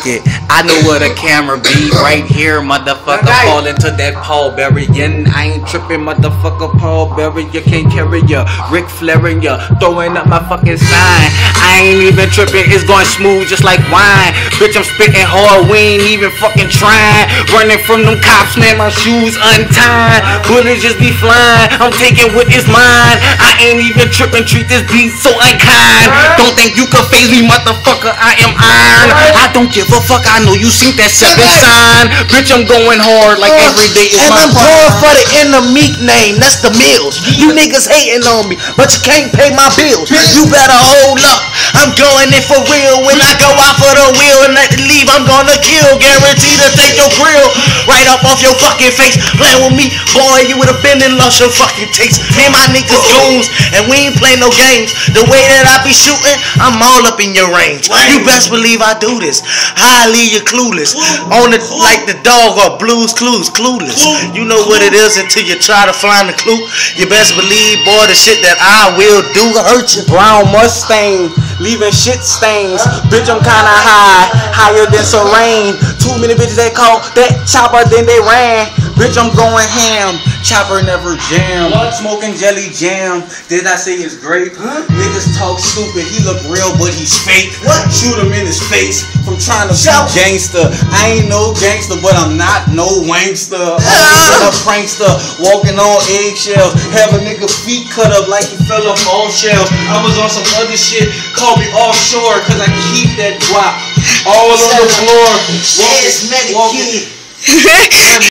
Fuck it, I know where the camera be. Right here, motherfucker. Fall into that Paul Berryan. I ain't tripping, motherfucker. Paul Berry, you can't carry ya. Rick flaring ya, throwing up my fucking sign. I ain't even tripping, it's going smooth just like wine. Bitch, I'm spitting hard, we ain't even fucking trying. Running from them cops, man, my shoes untied. Bullets just be flying, I'm taking what is mine. I ain't even tripping, treat this beat so unkind. Don't think you can phase me, motherfucker. I am iron. I don't give a fuck. I know you seen that seven sign. Bitch, I'm going hard like oh, every day is and my I'm prime. going for the inner meek name, that's the Mills. You niggas hating on me, but you can't pay my bills. You better hold up. I'm going in for real. When I go out for the wheel and let it leave, I'm gonna kill. Guaranteed to take your grill right up off your fucking face. Playing with me, boy, you would have been in lost your fucking taste. Me and my niggas goons, and we ain't play no games. The way that I be shooting, I'm all up in your range. You best believe I do this. I leave you clueless. On the like the dog or Blue's Clues, clueless. You know what it is until you try to find the clue. You best believe, boy, the shit that I will do hurt you. Brown Mustang, leaving shit stains. Bitch, I'm kinda high, higher than Serene. Too many bitches that call that chopper, then they ran. Bitch, I'm going ham. Chopper never jam. Smoking jelly jam. Did I say it's great? Niggas talk stupid. He look real, but he's fake. What? Shoot him in his face from trying to Shout- gangster. I ain't no gangster, but I'm not no wankster. Always a ah. prankster, walking on eggshells. Have a nigga feet cut up like he fell off all shells. I was on some other shit, call me offshore, cause I keep that drop all on the floor. Walking, Yes, medic walking, kid.